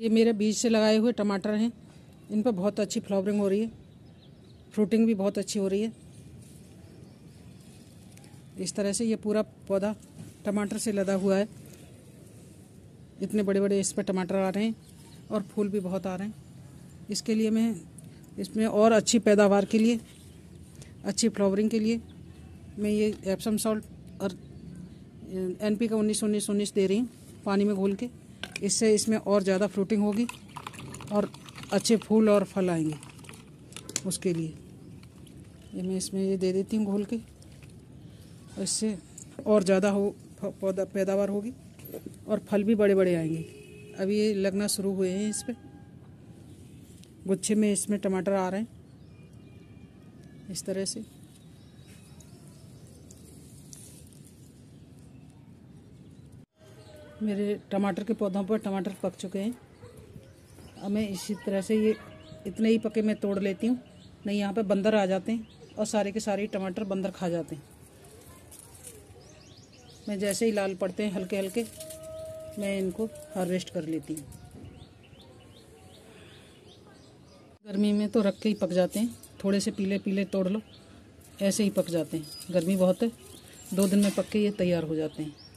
ये मेरे बीज से लगाए हुए टमाटर हैं। इन पर बहुत अच्छी फ्लावरिंग हो रही है। फ्रूटिंग भी बहुत अच्छी हो रही है। इस तरह से ये पूरा पौधा टमाटर से लदा हुआ है। इतने बड़े बड़े इस पर टमाटर आ रहे हैं और फूल भी बहुत आ रहे हैं। इसके लिए मैं, इसमें और अच्छी पैदावार के लिए, अच्छी फ्लावरिंग के लिए मैं ये एप्सम सॉल्ट और एन पी का उन्नीस उन्नीस उन्नीस दे रही हूँ पानी में घोल के। इससे इसमें और ज़्यादा फ्रूटिंग होगी और अच्छे फूल और फल आएँगे उसके लिए। ये मैं इसमें ये दे देती हूँ घोल के। इससे और ज़्यादा हो, पौधा, पैदावार होगी और फल भी बड़े बड़े आएँगे। अभी ये लगना शुरू हुए हैं इस पर गुच्छे में इसमें टमाटर आ रहे हैं। इस तरह से। मेरे टमाटर के पौधों पर टमाटर पक चुके हैं। अब मैं इसी तरह से ये इतने ही पके मैं तोड़ लेती हूँ। नहीं, यहाँ पे बंदर आ जाते हैं और सारे के सारे टमाटर बंदर खा जाते हैं। मैं जैसे ही लाल पड़ते हैं हल्के हल्के मैं इनको हार्वेस्ट कर लेती हूँ। गर्मी में तो रख के ही पक जाते हैं। थोड़े से पीले पीले तोड़ लो, ऐसे ही पक जाते हैं। गर्मी बहुत है, दो दिन में पक के ये तैयार हो जाते हैं।